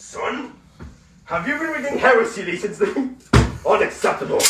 Son, have you been reading heresy recently? Unacceptable.